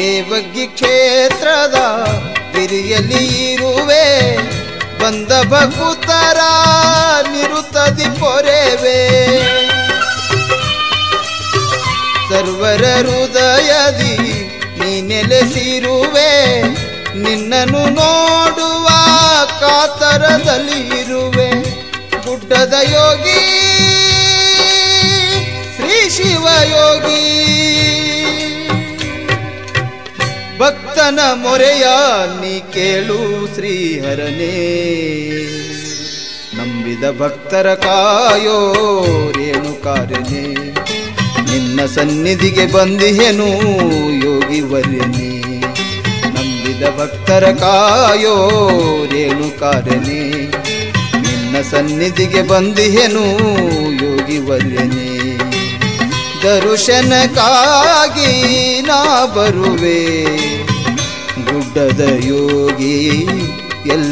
ದೇವಗಿ ಕ್ಷೇತ್ರದ ಹಿರಿಯಲಿ ಇರುವೆ ಬಂದ ಭಕ್ತರ ನಿರುತದಿ ಪೊರೆವೆ ಸರ್ವರ ಹೃದಯದಿ ನೀ ನೆಲೆಸಿರುವೆ, ನಿನ್ನನ್ನು ನೋಡುವ ಕಾತರದಲ್ಲಿ ಇರುವೆ. ಗುಡ್ಡದ ಯೋಗಿ, ಶ್ರೀ ಶಿವಯೋಗಿ ಭಕ್ತನ ಮೊರೆಯ ನೀ ಕೇಳು ಶ್ರೀಹರನೇ. ನಂಬಿದ ಭಕ್ತರ ಕಾಯೋ ರೇಣುಕಾರನೇ ನಿನ್ನ ಸನ್ನಿಧಿಗೆ ಬಂದಿಹೆನು ಯೋಗಿ ವರ್ಯನೇ. ನಂಬಿದ ಭಕ್ತರ ಕಾಯೋ ರೇಣುಕಾರನೇ ನಿನ್ನ ಸನ್ನಿಧಿಗೆ ಬಂದಿಹೆನು ಯೋಗಿ ವರ್ಯನೇ. ದರ್ಶನಕ್ಕಾಗಿ ನಾ ಬರುವೆ. ಗುಡ್ಡದ ಯೋಗಿ ಎಲ್ಲಿ